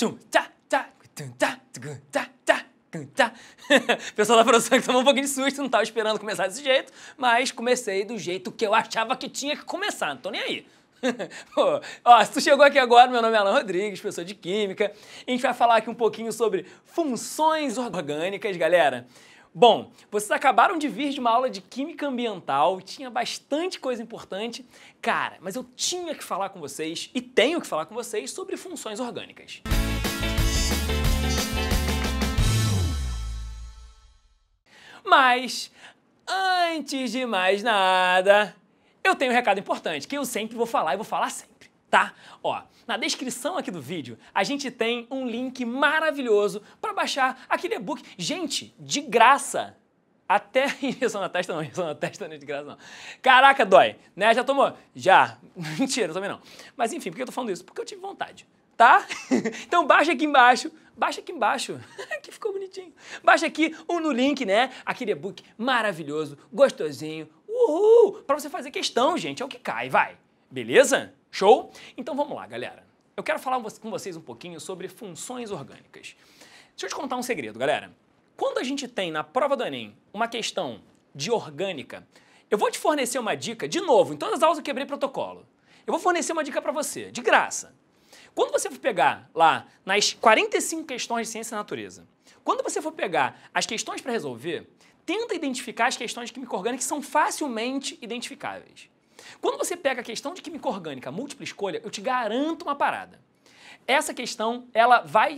Tchum, tchá, tchá, tum, tchá, tum, tum, tchá. Pessoal da produção que tomou um pouquinho de susto, não estava esperando começar desse jeito, mas comecei do jeito que eu achava que tinha que começar, não tô nem aí. Pô, ó, se tu chegou aqui agora, meu nome é Alan Rodrigues, professor de Química. A gente vai falar aqui um pouquinho sobre funções orgânicas, galera. Bom, vocês acabaram de vir de uma aula de Química Ambiental, tinha bastante coisa importante. Cara, mas eu tinha que falar com vocês, e tenho que falar com vocês, sobre funções orgânicas. Mas, antes de mais nada, eu tenho um recado importante que eu sempre vou falar e vou falar sempre, tá? Ó, na descrição aqui do vídeo, a gente tem um link maravilhoso para baixar aquele e-book. Gente, de graça! Até injeção na testa não, injeção na testa não é de graça não. Caraca, dói, né? Já tomou? Já. Mentira, também não. Mas enfim, por que eu tô falando isso? Porque eu tive vontade, tá? então baixa aqui embaixo, baixa aqui embaixo, que ficou bonitinho. Baixa aqui um no link, né? Aquele e-book maravilhoso, gostosinho, Uhul! Para você fazer questão, gente, é o que cai, vai. Beleza? Show? Então vamos lá, galera. Eu quero falar com vocês um pouquinho sobre funções orgânicas. Deixa eu te contar um segredo, galera. Quando a gente tem na prova do Enem uma questão de orgânica, eu vou te fornecer uma dica, de novo, em todas as aulas eu quebrei protocolo. Eu vou fornecer uma dica para você, de graça. Quando você for pegar lá nas 45 questões de ciência da natureza, quando você for pegar as questões para resolver, tenta identificar as questões de química orgânica que são facilmente identificáveis. Quando você pega a questão de química orgânica múltipla escolha, eu te garanto uma parada. Essa questão, ela vai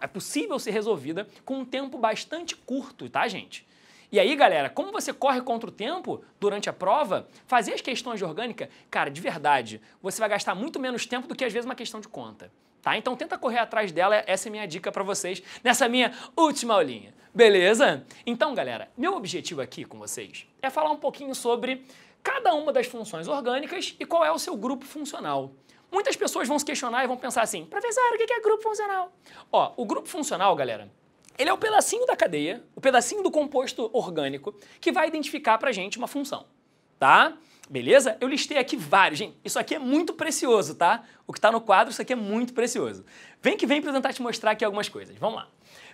é possível ser resolvida com um tempo bastante curto, tá, gente? E aí, galera, como você corre contra o tempo durante a prova, fazer as questões de orgânica, cara, de verdade, você vai gastar muito menos tempo do que às vezes uma questão de conta. Tá? Então tenta correr atrás dela, essa é minha dica para vocês nessa minha última aulinha. Beleza? Então, galera, meu objetivo aqui com vocês é falar um pouquinho sobre cada uma das funções orgânicas e qual é o seu grupo funcional. Muitas pessoas vão se questionar e vão pensar assim, professor, o que é grupo funcional? Ó, o grupo funcional, galera, ele é o pedacinho da cadeia, o pedacinho do composto orgânico que vai identificar pra gente uma função, tá? Beleza? Eu listei aqui vários. Gente, isso aqui é muito precioso, tá? O que está no quadro, isso aqui é muito precioso. Vem que vem para tentar te mostrar aqui algumas coisas. Vamos lá.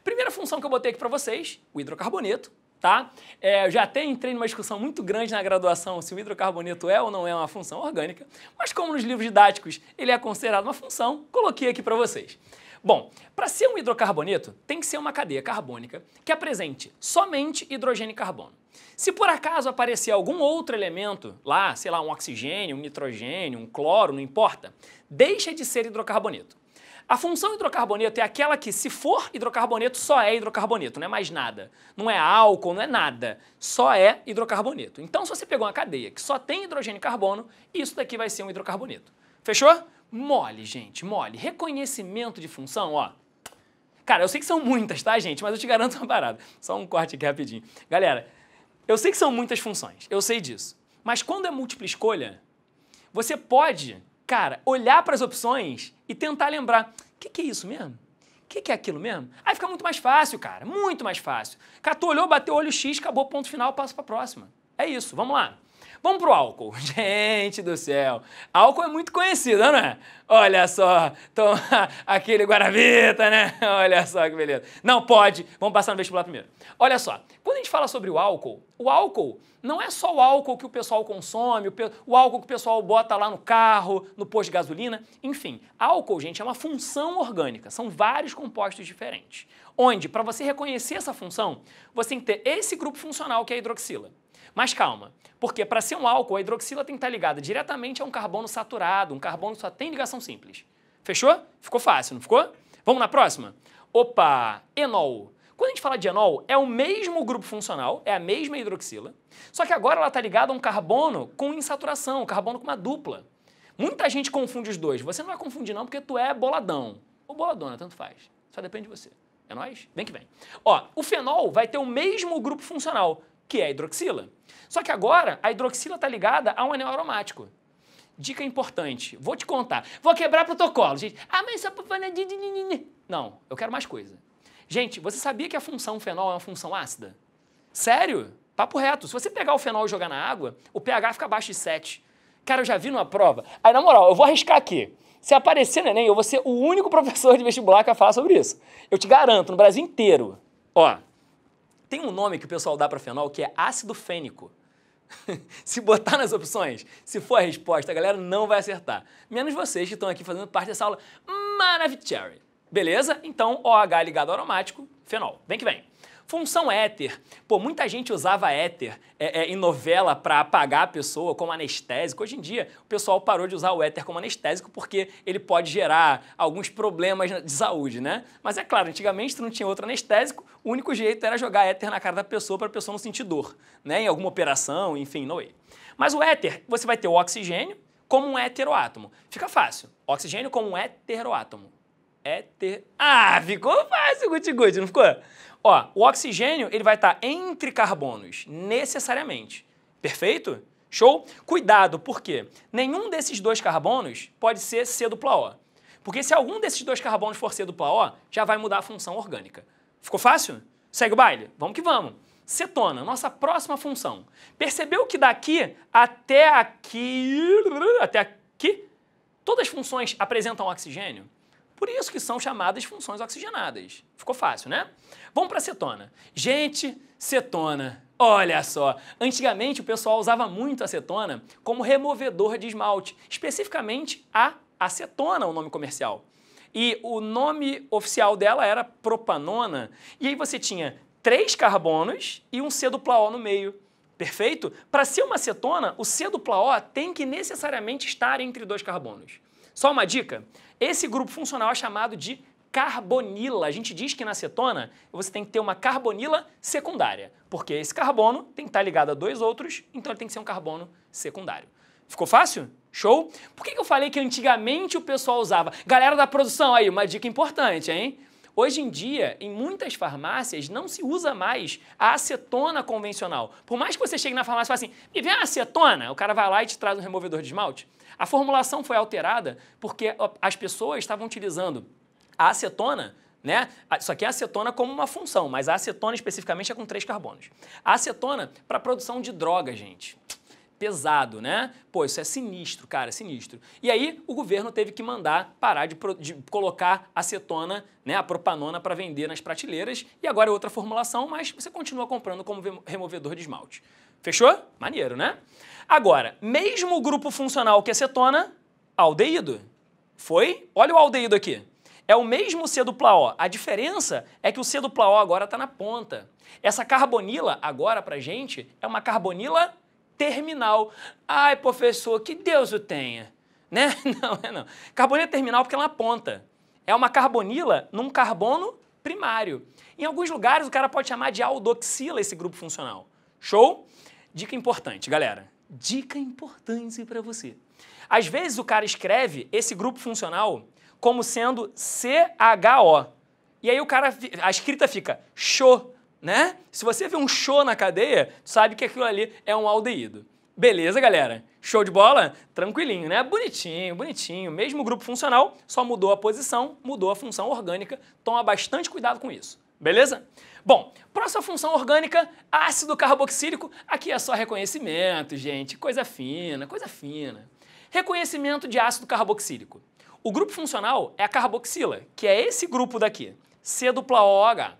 Primeira função que eu botei aqui para vocês, o hidrocarboneto, tá? É, eu já até entrei numa discussão muito grande na graduação se o hidrocarboneto é ou não é uma função orgânica, mas como nos livros didáticos ele é considerado uma função, coloquei aqui para vocês. Bom, para ser um hidrocarboneto, tem que ser uma cadeia carbônica que apresente somente hidrogênio e carbono. Se por acaso aparecer algum outro elemento lá, sei lá, um oxigênio, um nitrogênio, um cloro, não importa, deixa de ser hidrocarboneto. A função hidrocarboneto é aquela que, se for hidrocarboneto, só é hidrocarboneto, não é mais nada. Não é álcool, não é nada. Só é hidrocarboneto. Então, se você pegou uma cadeia que só tem hidrogênio e carbono, isso daqui vai ser um hidrocarboneto. Fechou? Mole, gente, mole. Reconhecimento de função, ó. Cara, eu sei que são muitas, tá, gente? Mas eu te garanto uma parada. Só um corte aqui rapidinho. Galera, eu sei que são muitas funções, eu sei disso. Mas quando é múltipla escolha, você pode, cara, olhar para as opções e tentar lembrar: o que, que, é isso mesmo? O que, que, é aquilo mesmo? Aí fica muito mais fácil, cara, muito mais fácil. Cara, tu olhou, bateu o olho X, acabou, ponto final, passa para a próxima. É isso, vamos lá. Vamos pro álcool. Gente do céu, álcool é muito conhecido, não é? Olha só, toma aquele Guaravita, né? Olha só que beleza. Não pode, vamos passar no vestibular primeiro. Olha só, quando a gente fala sobre o álcool, o álcool não é só o álcool que o pessoal consome, o álcool que o pessoal bota lá no carro, no posto de gasolina, enfim. Álcool, gente, é uma função orgânica, são vários compostos diferentes. Onde, para você reconhecer essa função, você tem que ter esse grupo funcional que é a hidroxila. Mas calma, porque para ser um álcool, a hidroxila tem que estar ligada diretamente a um carbono saturado, um carbono só tem ligação simples. Fechou? Ficou fácil, não ficou? Vamos na próxima? Opa, enol. Quando a gente fala de enol, é o mesmo grupo funcional, é a mesma hidroxila, só que agora ela está ligada a um carbono com insaturação, um carbono com uma dupla. Muita gente confunde os dois. Você não vai confundir não, porque tu é boladão. Ou boladona, tanto faz. Só depende de você. É nóis? Vem que vem. Ó, o fenol vai ter o mesmo grupo funcional, que é a hidroxila. Só que agora a hidroxila está ligada a um anel aromático. Dica importante, vou te contar. Vou quebrar protocolo, gente. Ah, mas só para Não, eu quero mais coisa. Gente, você sabia que a função fenol é uma função ácida? Sério? Papo reto. Se você pegar o fenol e jogar na água, o pH fica abaixo de 7. Cara, eu já vi numa prova. Aí, na moral, eu vou arriscar aqui. Se aparecer no Enem, eu vou ser o único professor de vestibular que vai falar sobre isso. Eu te garanto, no Brasil inteiro. Ó, tem um nome que o pessoal dá para fenol que é ácido fênico. se botar nas opções, se for a resposta, a galera não vai acertar. Menos vocês que estão aqui fazendo parte dessa aula maravilhosa. Beleza? Então, OH ligado ao aromático, fenol. Vem que vem. Função éter. Pô, muita gente usava éter é, é, em novela para apagar a pessoa como anestésico. Hoje em dia, o pessoal parou de usar o éter como anestésico porque ele pode gerar alguns problemas de saúde, né? Mas é claro, antigamente tu não tinha outro anestésico, o único jeito era jogar éter na cara da pessoa para a pessoa não sentir dor, né? Em alguma operação, enfim, no way. Mas o éter, você vai ter o oxigênio como um heteroátomo. Fica fácil. Oxigênio como um heteroátomo. Éter... Ah, ficou fácil, guti-guti, não ficou? Ó, o oxigênio ele vai estar entre carbonos, necessariamente. Perfeito? Show? Cuidado, porque nenhum desses dois carbonos pode ser C dupla O. Porque se algum desses dois carbonos for C dupla O, já vai mudar a função orgânica. Ficou fácil? Segue o baile? Vamos que vamos. Cetona, nossa próxima função. Percebeu que daqui até aqui, até aqui, todas as funções apresentam oxigênio? Por isso que são chamadas funções oxigenadas. Ficou fácil, né? Vamos para acetona. Gente, cetona. Olha só, antigamente o pessoal usava muito acetona como removedor de esmalte, especificamente a acetona, o nome comercial. E o nome oficial dela era propanona, e aí você tinha três carbonos e um C dupla O no meio. Perfeito? Para ser uma acetona, o C dupla O tem que necessariamente estar entre dois carbonos. Só uma dica, esse grupo funcional é chamado de carbonila. A gente diz que na acetona você tem que ter uma carbonila secundária, porque esse carbono tem que estar ligado a dois outros, então ele tem que ser um carbono secundário. Ficou fácil? Show? Por que eu falei que antigamente o pessoal usava? Galera da produção aí, uma dica importante, hein? Hoje em dia, em muitas farmácias, não se usa mais a acetona convencional. Por mais que você chegue na farmácia e fale assim, me vê a acetona, o cara vai lá e te traz um removedor de esmalte. A formulação foi alterada porque as pessoas estavam utilizando a acetona, né? Isso aqui é acetona como uma função, mas a acetona especificamente é com três carbonos. A acetona para produção de droga, gente. Pesado, né? Pô, isso é sinistro, cara, sinistro. E aí o governo teve que mandar parar de, de colocar acetona, né, a propanona para vender nas prateleiras. E agora é outra formulação, mas você continua comprando como removedor de esmalte. Fechou? Maneiro, né? Agora, mesmo o grupo funcional que é acetona, aldeído. Foi? Olha o aldeído aqui. É o mesmo C dupla O. A diferença é que o C dupla O agora está na ponta. Essa carbonila, agora pra gente, é uma carbonila terminal. Ai, professor, que Deus o tenha. Né? Não, é não. Carbonila terminal porque ela é ponta. É uma carbonila num carbono primário. Em alguns lugares o cara pode chamar de aldoxila esse grupo funcional. Show? Dica importante, galera. Dica importante para você. Às vezes o cara escreve esse grupo funcional como sendo CHO. E aí o cara, a escrita fica show, né? Se você vê um show na cadeia, sabe que aquilo ali é um aldeído. Beleza, galera? Show de bola? Tranquilinho, né? Bonitinho, bonitinho. Mesmo grupo funcional, só mudou a posição, mudou a função orgânica. Toma bastante cuidado com isso. Beleza? Bom, próxima função orgânica, ácido carboxílico. Aqui é só reconhecimento, gente. Coisa fina, coisa fina. Reconhecimento de ácido carboxílico. O grupo funcional é a carboxila, que é esse grupo daqui, C dupla OH.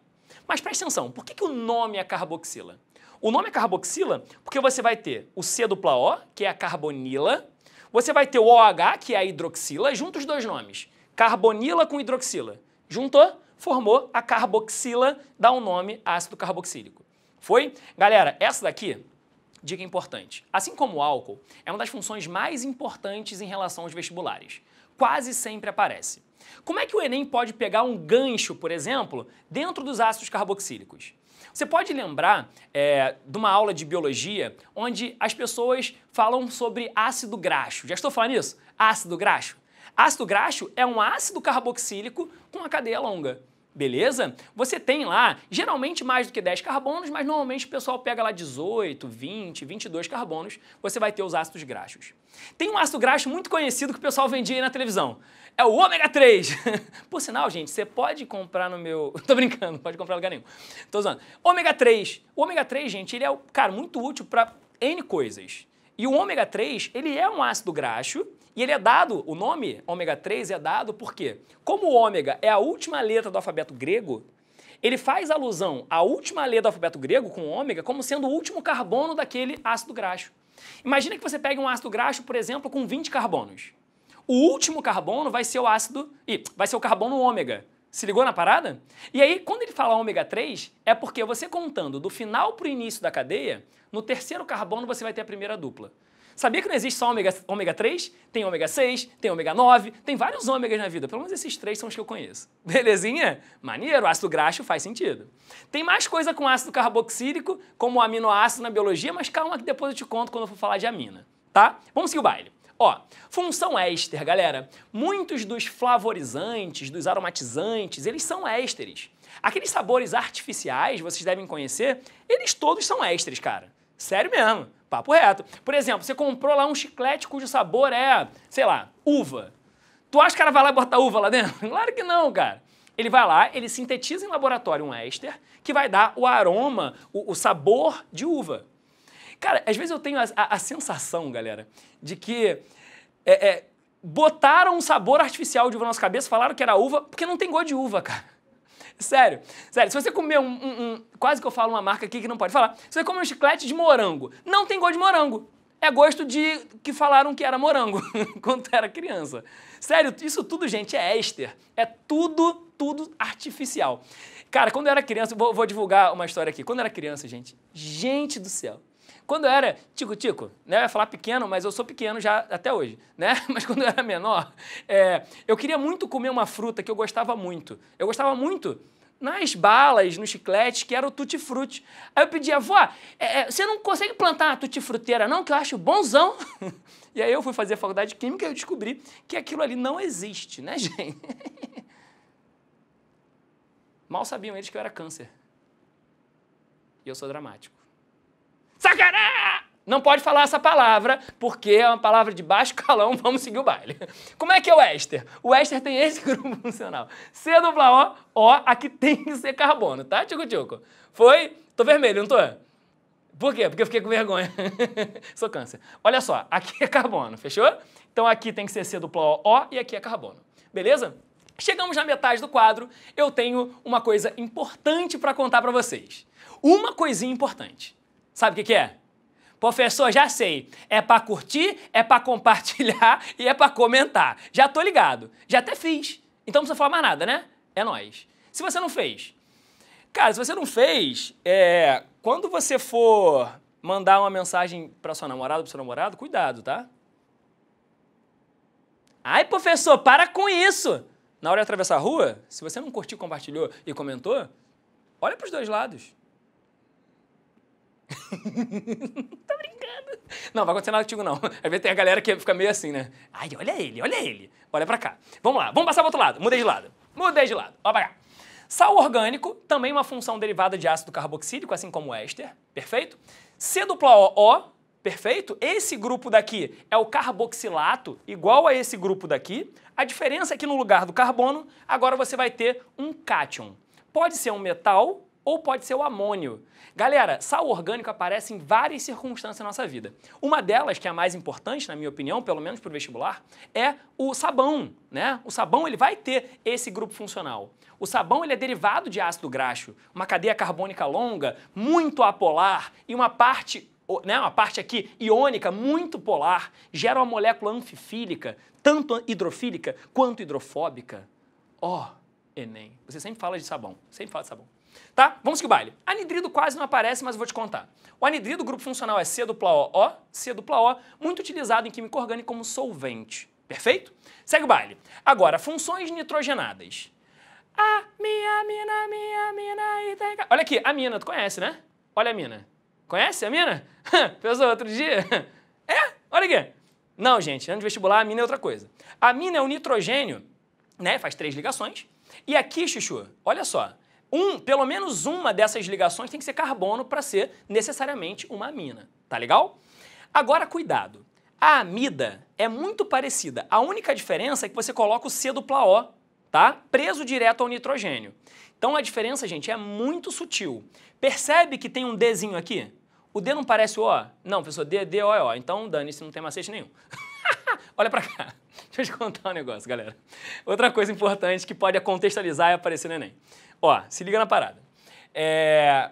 Mas presta atenção, por que, que o nome é carboxila? O nome é carboxila porque você vai ter o C dupla O, que é a carbonila, você vai ter o OH, que é a hidroxila, juntos os dois nomes. Carbonila com hidroxila. Juntou, formou a carboxila, dá o um nome ácido carboxílico. Foi? Galera, essa daqui, dica importante. Assim como o álcool, é uma das funções mais importantes em relação aos vestibulares quase sempre aparece. Como é que o Enem pode pegar um gancho, por exemplo, dentro dos ácidos carboxílicos? Você pode lembrar é, de uma aula de biologia onde as pessoas falam sobre ácido graxo. Já estou falando isso? Ácido graxo. Ácido graxo é um ácido carboxílico com uma cadeia longa. Beleza? Você tem lá, geralmente mais do que 10 carbonos, mas normalmente o pessoal pega lá 18, 20, 22 carbonos, você vai ter os ácidos graxos. Tem um ácido graxo muito conhecido que o pessoal vendia aí na televisão. É o ômega 3. Por sinal, gente, você pode comprar no meu... Tô brincando, pode comprar em lugar nenhum. Tô usando. Ômega 3. O ômega 3, gente, ele é, cara, muito útil para N coisas. E o ômega 3, ele é um ácido graxo e ele é dado, o nome ômega 3 é dado porque, como o ômega é a última letra do alfabeto grego, ele faz alusão à última letra do alfabeto grego, com ômega, como sendo o último carbono daquele ácido graxo. Imagina que você pegue um ácido graxo, por exemplo, com 20 carbonos. O último carbono vai ser o ácido, e vai ser o carbono ômega. Se ligou na parada? E aí, quando ele fala ômega 3, é porque você contando do final para o início da cadeia, no terceiro carbono você vai ter a primeira dupla. Sabia que não existe só ômega, ômega 3? Tem ômega 6, tem ômega 9, tem vários ômegas na vida. Pelo menos esses três são os que eu conheço. Belezinha? Maneiro, ácido graxo faz sentido. Tem mais coisa com ácido carboxílico, como aminoácido na biologia, mas calma que depois eu te conto quando eu for falar de amina, tá? Vamos seguir o baile. Ó, função éster, galera. Muitos dos flavorizantes, dos aromatizantes, eles são ésteres. Aqueles sabores artificiais, vocês devem conhecer, eles todos são ésteres, cara. Sério mesmo, papo reto. Por exemplo, você comprou lá um chiclete cujo sabor é, sei lá, uva. Tu acha que o cara vai lá e bota uva lá dentro? Claro que não, cara. Ele vai lá, ele sintetiza em laboratório um éster que vai dar o aroma, o, o sabor de uva. Cara, às vezes eu tenho a, a, a sensação, galera, de que é, é, botaram um sabor artificial de uva na nossa cabeça, falaram que era uva, porque não tem gosto de uva, cara. Sério, sério, se você comer um, um, um, Quase que eu falo uma marca aqui que não pode falar. Se você comer um chiclete de morango, não tem gosto de morango. É gosto de que falaram que era morango quando era criança. Sério, isso tudo, gente, é éster. É tudo, tudo artificial. Cara, quando eu era criança, vou, vou divulgar uma história aqui. Quando eu era criança, gente, gente do céu. Quando eu era tico-tico, né? Eu ia falar pequeno, mas eu sou pequeno já até hoje, né? Mas quando eu era menor, é, eu queria muito comer uma fruta que eu gostava muito. Eu gostava muito nas balas, nos chicletes, que era o tutti-frutti. Aí eu pedia, avó, é, é, você não consegue plantar uma tutti-fruteira não, que eu acho bonzão? e aí eu fui fazer a faculdade de Química e eu descobri que aquilo ali não existe, né, gente? Mal sabiam eles que eu era câncer. E eu sou dramático. Sacará! Não pode falar essa palavra, porque é uma palavra de baixo calão, vamos seguir o baile. Como é que é o éster? O éster tem esse grupo funcional. C dupla O, O, aqui tem que ser carbono, tá, Tico Tico? Foi? Tô vermelho, não tô? Por quê? Porque eu fiquei com vergonha. Sou câncer. Olha só, aqui é carbono, fechou? Então aqui tem que ser C dupla O, O e aqui é carbono. Beleza? Chegamos na metade do quadro, eu tenho uma coisa importante para contar para vocês. Uma coisinha importante. Sabe o que, que é? Professor, já sei. É para curtir, é para compartilhar e é para comentar. Já tô ligado. Já até fiz. Então não precisa falar mais nada, né? É nós. Se você não fez, cara, se você não fez, é, quando você for mandar uma mensagem para sua namorada, para seu namorado, cuidado, tá? Ai, professor, para com isso! Na hora de atravessar a rua, se você não curtiu, compartilhou e comentou, olha para os dois lados. Tô brincando. Não, vai acontecer nada contigo, não. Às vezes tem a galera que fica meio assim, né? Ai, olha ele, olha ele. Olha pra cá. Vamos lá, vamos passar pro outro lado. Mudei de lado. Mudei de lado. Olha pra cá. Sal orgânico, também uma função derivada de ácido carboxílico, assim como o éster. Perfeito? C dupla O, O, perfeito? Esse grupo daqui é o carboxilato, igual a esse grupo daqui. A diferença é que no lugar do carbono, agora você vai ter um cátion. Pode ser um metal ou pode ser o amônio. Galera, sal orgânico aparece em várias circunstâncias na nossa vida. Uma delas, que é a mais importante, na minha opinião, pelo menos para o vestibular, é o sabão. Né? O sabão ele vai ter esse grupo funcional. O sabão ele é derivado de ácido graxo, uma cadeia carbônica longa, muito apolar e uma parte né, uma parte aqui iônica muito polar, gera uma molécula anfifílica, tanto hidrofílica quanto hidrofóbica. Ó, oh, Enem, você sempre fala de sabão, sempre fala de sabão. Tá? Vamos que baile. Anidrido quase não aparece, mas vou te contar. O anidrido, grupo funcional é C dupla O, O, C dupla O, muito utilizado em química orgânica como solvente. Perfeito? Segue o baile. Agora, funções nitrogenadas. A minha mina, minha mina. Olha aqui, a mina, tu conhece, né? Olha a mina. Conhece a mina? Pensou outro dia? É? Olha aqui. Não, gente, antes de vestibular, a mina é outra coisa. A mina é o nitrogênio, né? Faz três ligações. E aqui, Chuchu, olha só. Um, pelo menos uma dessas ligações tem que ser carbono para ser necessariamente uma amina, tá legal? Agora, cuidado. A amida é muito parecida. A única diferença é que você coloca o C dupla O, tá? Preso direto ao nitrogênio. Então a diferença, gente, é muito sutil. Percebe que tem um Dzinho aqui? O D não parece o O? Não, professor, D, D, O é O. Então, dane-se, não tem macete nenhum. Olha pra cá. Deixa eu te contar um negócio, galera. Outra coisa importante que pode contextualizar e aparecer no Enem. Ó, se liga na parada. É...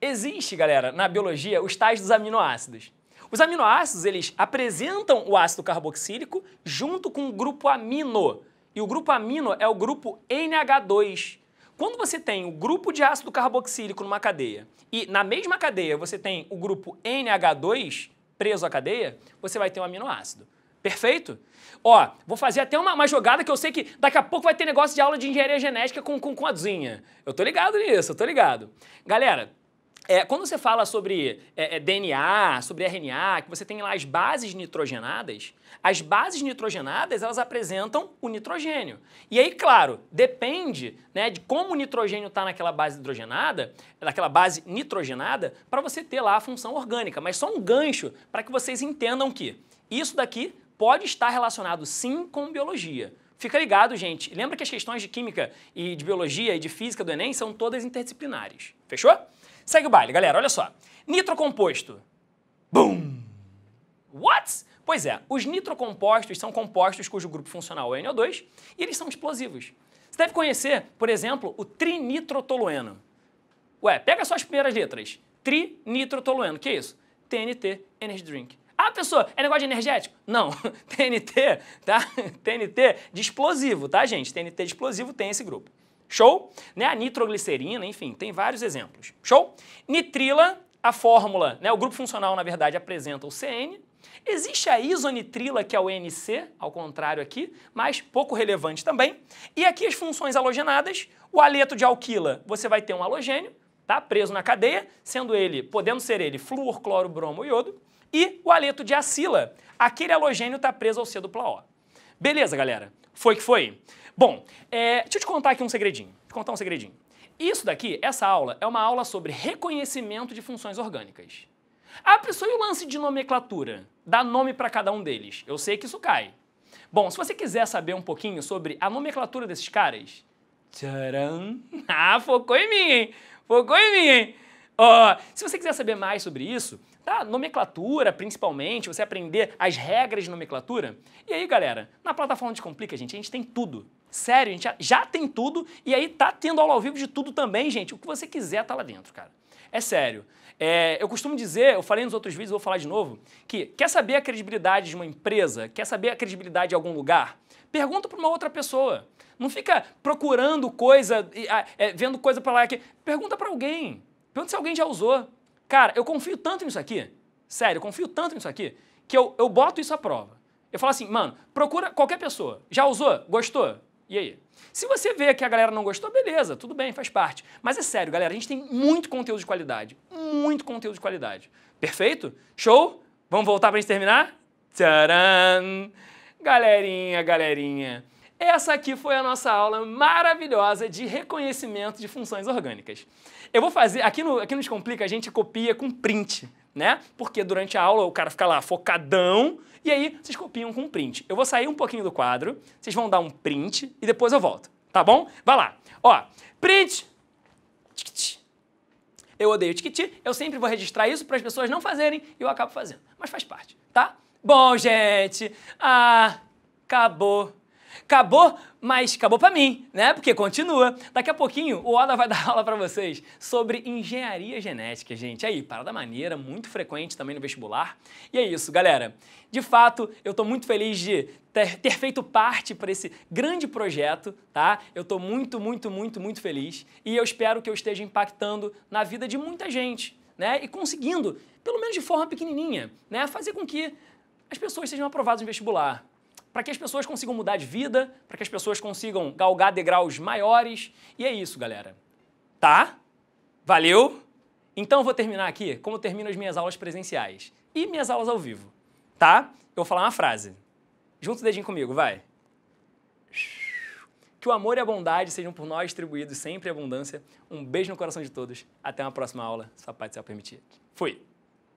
Existe, galera, na biologia, os tais dos aminoácidos. Os aminoácidos, eles apresentam o ácido carboxílico junto com o grupo amino. E o grupo amino é o grupo NH2. Quando você tem o grupo de ácido carboxílico numa cadeia e na mesma cadeia você tem o grupo NH2 preso à cadeia, você vai ter um aminoácido. Perfeito? Ó, vou fazer até uma, uma, jogada que eu sei que daqui a pouco vai ter negócio de aula de engenharia genética com, com, com a Duzinha. Eu tô ligado nisso, eu tô ligado. Galera, é, quando você fala sobre é, é DNA, sobre RNA, que você tem lá as bases nitrogenadas, as bases nitrogenadas elas apresentam o nitrogênio. E aí, claro, depende né, de como o nitrogênio está naquela base hidrogenada, naquela base nitrogenada, para você ter lá a função orgânica. Mas só um gancho para que vocês entendam que isso daqui pode estar relacionado sim com biologia. Fica ligado, gente. Lembra que as questões de química e de biologia e de física do Enem são todas interdisciplinares. Fechou? Segue o baile, galera, olha só. Nitrocomposto. Boom! What? Pois é, os nitrocompostos são compostos cujo grupo funcional é NO2 e eles são explosivos. Você deve conhecer, por exemplo, o trinitrotolueno. Ué, pega só as primeiras letras. Trinitrotolueno, que é isso? TNT Energy Drink. Pessoa, é negócio de energético? Não, TNT, tá? TNT de explosivo, tá, gente? TNT de explosivo tem esse grupo. Show? Né? A nitroglicerina, enfim, tem vários exemplos. Show? Nitrila, a fórmula, né? o grupo funcional, na verdade, apresenta o CN. Existe a isonitrila, que é o NC, ao contrário aqui, mas pouco relevante também. E aqui as funções halogenadas, o aleto de alquila, você vai ter um halogênio, tá? preso na cadeia, sendo ele, podendo ser ele, flúor, cloro, bromo, iodo. E o aleto de acila, aquele halogênio está preso ao C dupla O. Beleza, galera? Foi que foi? Bom, é, deixa eu te contar aqui um segredinho. Te contar um segredinho. Isso daqui, essa aula, é uma aula sobre reconhecimento de funções orgânicas. A pessoa e o lance de nomenclatura? Dá nome para cada um deles. Eu sei que isso cai. Bom, se você quiser saber um pouquinho sobre a nomenclatura desses caras... Tcharam! Ah, focou em mim, hein? Focou em mim, hein? Se você quiser saber mais sobre isso, tá? Nomenclatura, principalmente, você aprender as regras de nomenclatura. E aí, galera, na plataforma de Complica, gente, a gente tem tudo. Sério, a gente já, tem tudo e aí tá tendo aula ao vivo de tudo também, gente. O que você quiser tá lá dentro, cara. É sério. É, eu costumo dizer, eu falei nos outros vídeos, vou falar de novo, que quer saber a credibilidade de uma empresa, quer saber a credibilidade de algum lugar, pergunta para uma outra pessoa. Não fica procurando coisa, é, vendo coisa para lá aqui. Pergunta para alguém. Pergunta se alguém já usou. Cara, eu confio tanto nisso aqui, sério, eu confio tanto nisso aqui, que eu, eu boto isso à prova. Eu falo assim, mano, procura qualquer pessoa. Já usou? Gostou? E aí? Se você vê que a galera não gostou, beleza, tudo bem, faz parte. Mas é sério, galera, a gente tem muito conteúdo de qualidade. Muito conteúdo de qualidade. Perfeito? Show? Vamos voltar pra gente terminar? Tcharam! Galerinha, galerinha. Essa aqui foi a nossa aula maravilhosa de reconhecimento de funções orgânicas. Eu vou fazer, aqui no, aqui no Descomplica a gente copia com print, né? Porque durante a aula o cara fica lá focadão e aí vocês copiam com print. Eu vou sair um pouquinho do quadro, vocês vão dar um print e depois eu volto, tá bom? Vai lá. Ó, print. Eu odeio tiquiti, eu sempre vou registrar isso para as pessoas não fazerem e eu acabo fazendo. Mas faz parte, tá? Bom, gente, acabou Acabou, mas acabou para mim, né? Porque continua. Daqui a pouquinho o Oda vai dar aula para vocês sobre engenharia genética, gente. Aí, parada maneira, muito frequente também no vestibular. E é isso, galera. De fato, eu estou muito feliz de ter, ter feito parte para esse grande projeto, tá? Eu estou muito, muito, muito, muito feliz e eu espero que eu esteja impactando na vida de muita gente, né? E conseguindo, pelo menos de forma pequenininha, né? Fazer com que as pessoas sejam aprovadas no vestibular para que as pessoas consigam mudar de vida, para que as pessoas consigam galgar degraus maiores. E é isso, galera. Tá? Valeu? Então eu vou terminar aqui como eu termino as minhas aulas presenciais e minhas aulas ao vivo. Tá? Eu vou falar uma frase. Junta o dedinho comigo, vai. Que o amor e a bondade sejam por nós distribuídos sempre em abundância. Um beijo no coração de todos. Até uma próxima aula, se a paz se permitir. Fui!